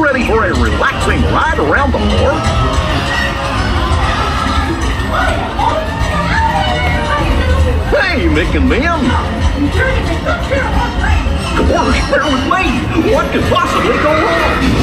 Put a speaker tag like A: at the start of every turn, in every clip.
A: ready for a relaxing ride around the park? Hey, Mick and Mim! Gosh, bear with me! What could possibly go wrong?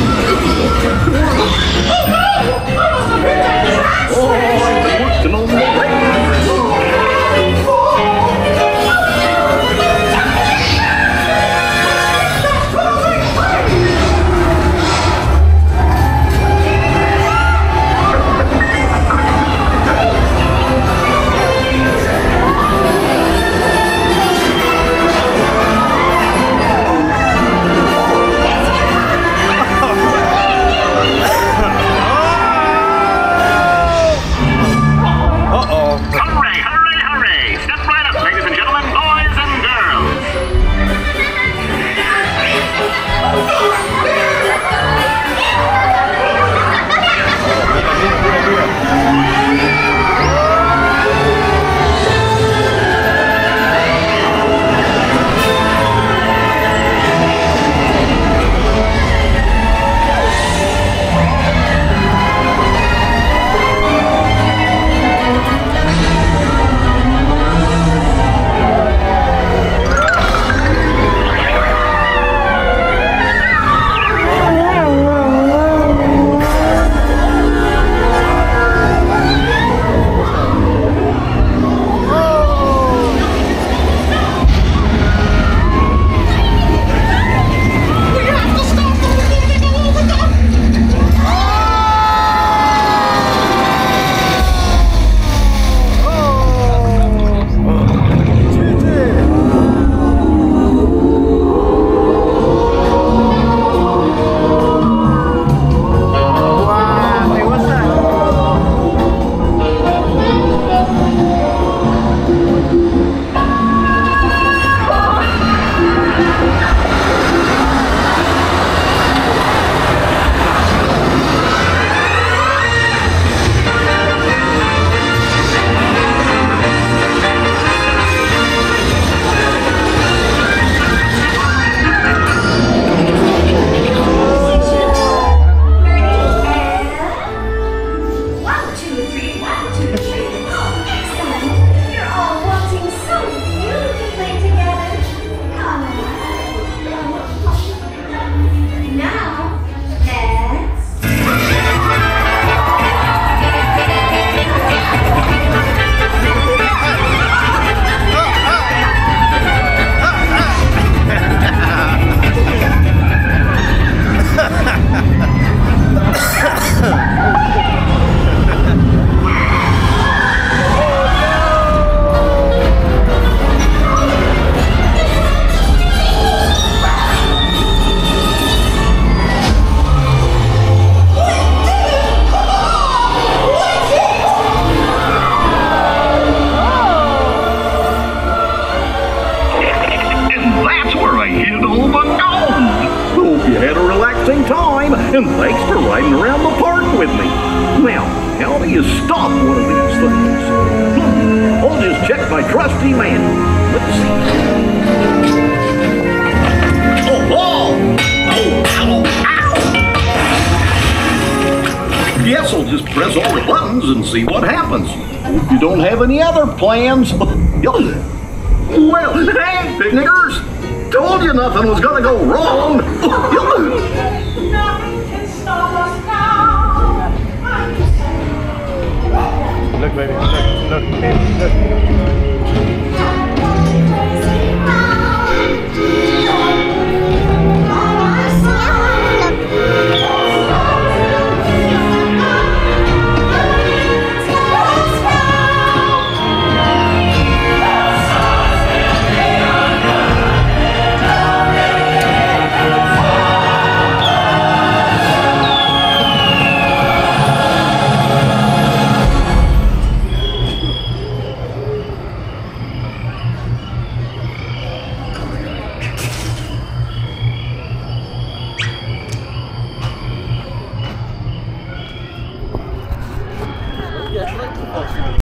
B: And
A: thanks for riding around the park with me. Now, how do you stop one of these things? Hmm, I'll just check my trusty manual. Let's see. Oh, oh! Oh, ow! Guess I'll just press all the buttons and see what happens. Hope you don't have any other plans. Well, hey, picnickers! Told you nothing was gonna go wrong. baby. Look, look, look.